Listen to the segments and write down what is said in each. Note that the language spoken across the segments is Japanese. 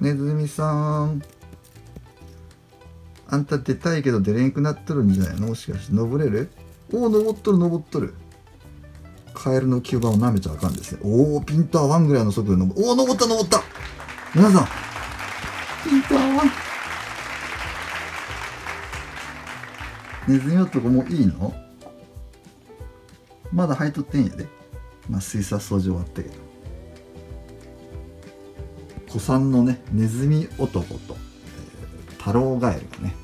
ネズミさん。あんた出たいけど出れんくなっとるんじゃないの？もしかして。登れる？おお登っとる登っとる。カエルの吸盤を舐めちゃあかんですね。おおピント合わんぐらいの速度で登おお登った登った。皆さん。ピント合わん。ネズミ男もいいの？まだ入っとってんやで。まあ水槽掃除終わったけど古参のねネズミ男と、えー、太郎ガエルがね。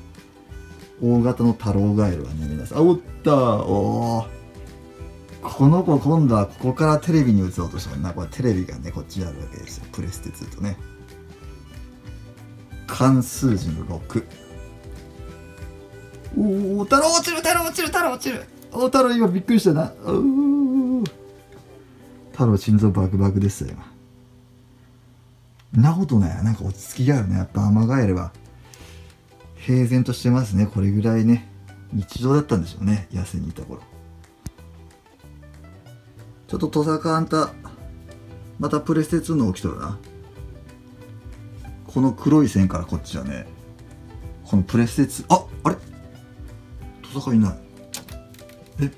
大型の太郎ガエルはね皆さん。あおったおー。この子今度はここからテレビに映ろうとしてるな。これテレビがねこっちにあるわけですよ。プレステ2とね。関数字の6おお太郎落ちる太郎落ちる太郎落ちる。お太郎今びっくりしたな。うー。太郎心臓バクバクですよ今。なことない。なんか落ち着きがあるね。やっぱアマガエルは。平然としてますね。これぐらいね。日常だったんでしょうね。痩せにいた頃。ちょっとトサカあんたまたプレステ2の起きとるな。この黒い線からこっちはね。このプレステ2ああれ？トサカいない。え？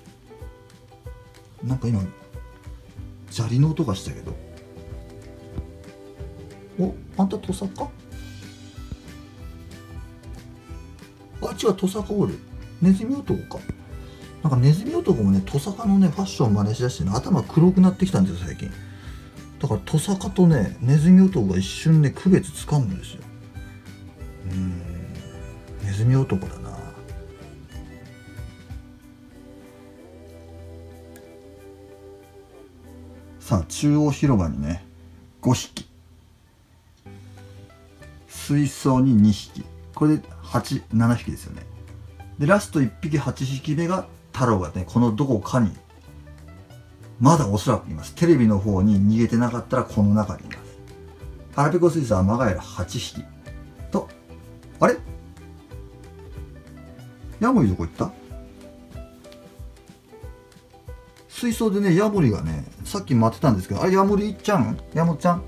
なんか今砂利の音がしたけど。おあんたトサカあ違うトサカおる。ネズミ男か。なんかネズミ男もねトサカのねファッション真似しだしてね頭黒くなってきたんですよ最近。だからトサカとねネズミ男が一瞬ね区別つかむんですよ。うん。ネズミ男だな。さあ中央広場にね5匹。水槽に2匹。これで87匹ですよね。でラスト1匹8匹目が太郎がねこのどこかにまだおそらくいます。テレビの方に逃げてなかったらこの中にいます。腹ペコ水槽アマガエル8匹とあれ？ヤモリどこ行った？水槽でねヤモリがねさっき待ってたんですけどあれヤモリいっちゃうん？ヤモちゃん？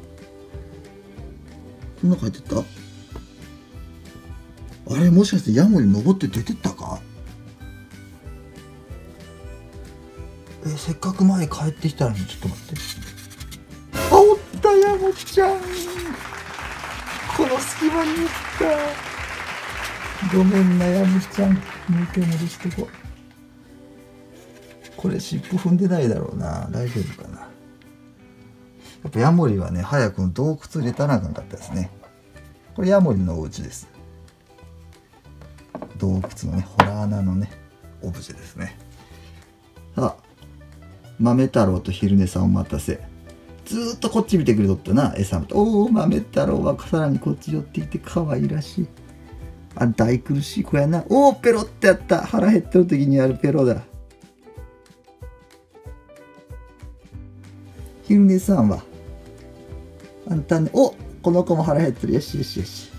こんな入ってった？あれもしかしてヤモリ登って出てったか？えせっかく前帰ってきたのにちょっと待って。あおったヤモリちゃん。この隙間におった。ごめんなヤモリちゃん。もう一回戻してここれ尻尾踏んでないだろうな。大丈夫かな。やっぱヤモリはね早く洞窟入れたらなあかんかったですね。これヤモリのお家です。洞窟のねホラー穴のね。オブジェですね。さあ豆太郎と昼寝さんお待たせずーっとこっち見てくれとったな餌もおお豆太郎はさらにこっち寄ってきて可愛らしい。あ大苦しい子やな。おおペロってやった。腹減ってる時にやるペロだ。昼寝さんはあんたねおこの子も腹減ってる。よしよしよし。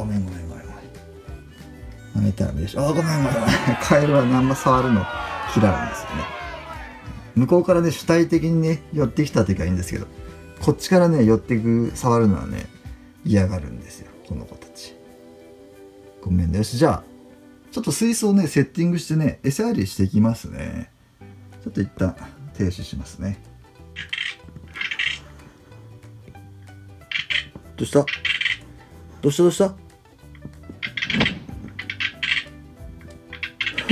ごめんごめんごめん。ごめん舐めたらよしああごめんごめん カエルは何も触るの嫌なんですよね。向こうからね主体的にね寄ってきた時はいいんですけどこっちからね寄ってく触るのはね嫌がるんですよ。この子たち。ごめんねよし。じゃあちょっと水槽ねセッティングしてね餌やりしていきますね。ちょっと一旦停止しますね。どうした？どうした？どうした？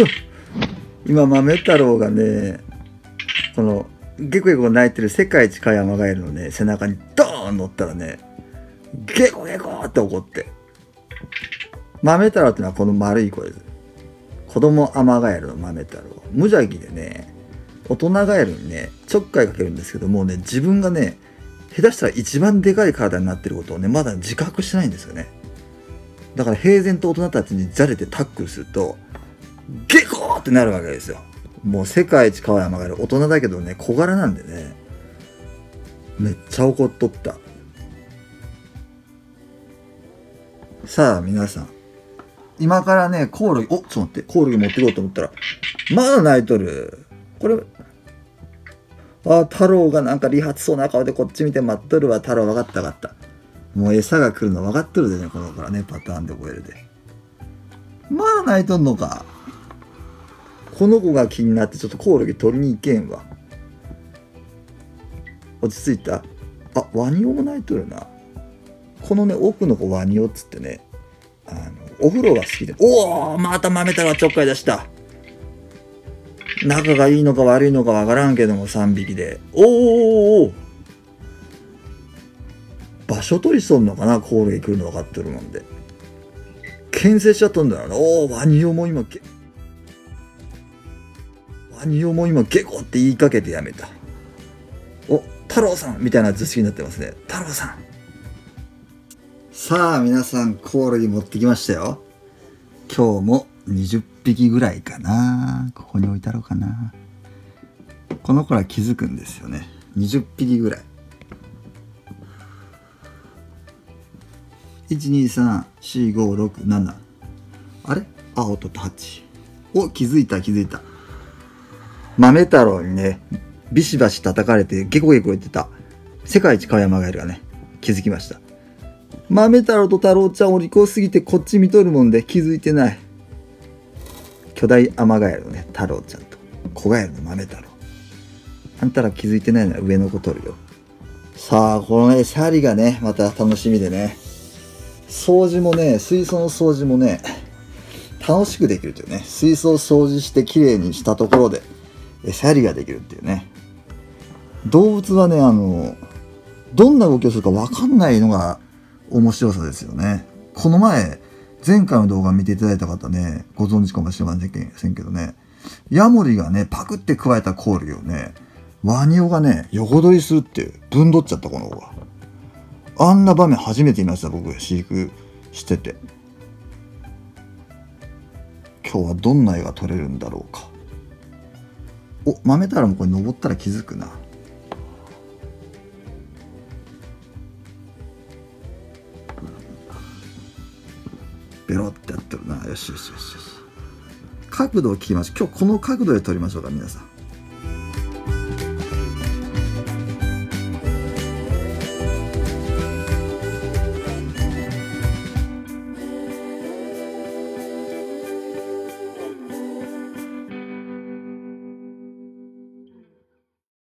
今豆太郎がねこのゲコゲコ泣いてる世界一かいアマガエルのね背中にドーン乗ったらねゲコゲコって怒って。豆太郎ってのはこの丸い子です。子供アマガエルの豆太郎。無邪気でね大人ガエルにねちょっかいかけるんですけどもうね自分がね下手したら一番でかい体になってることをねまだ自覚してないんですよね。だから平然と大人たちにじゃれてタックルするとゲコーってなるわけですよ。もう世界一可愛い甘がえる。大人だけどね小柄なんでね。めっちゃ怒っとった。さあ皆さん。今からねコオロギおちょっと待って。コオロギ持ってこうと思ったらまだ泣いとる。これあ太郎がなんか理髪そうな顔でこっち見て待っとるわ。太郎分かった分かった。もう餌が来るの分かっとるでねこの子らねパターンで覚えるで。まだ泣いとんのか。この子が気になってちょっとコオロギ取りに行けんわ。落ち着いた？あワニオも泣いとるな。このね奥の子ワニオっつってねあのお風呂が好きでおおまた豆太郎ちょっかい出した。仲がいいのか悪いのかわからんけども3匹で。おーおーおー場所取りしとんのかなコオロギ来るの分かってるもんで。牽制しちゃったんだよな。おおワニオも今ゲワニオも今ゲコって言いかけてやめた。お太郎さんみたいな図式になってますね。太郎さん。さあ皆さんコオロギ持ってきましたよ。今日も20匹ぐらいかな。ここに置いたろうかな。この子ら気づくんですよね。20匹ぐらい。1234567あれあおっとっと8お気づいた気づいた。豆太郎にねビシバシ叩かれてゲコゲコ言ってた。世界一カワイアマガエルがね気づきました。豆太郎と太郎ちゃんを利口すぎてこっち見とるもんで気づいてない。巨大アマガエルのね太郎ちゃんと。子ガエルの豆太郎。あんたら気づいてないのは上の子取るよ。さあこのねシャリがねまた楽しみでね。掃除もね水槽の掃除もね楽しくできるというね。水槽掃除してきれいにしたところで。シャリができるっていうね。動物はねあのどんな動きをするか分かんないのが面白さですよね。この前前回の動画見ていただいた方ねご存知かもしれませんけどね。ヤモリがねパクって加えたコオロギをねワニオがね横取りするってぶんどっちゃったこの子が。あんな場面初めて見ました僕飼育してて。今日はどんな絵が撮れるんだろうか。お豆太郎もこれ登ったら気づくな。ベロってやってるな。よしよしよしよし。角度を聞きましょう。今日この角度で撮りましょうか皆さん。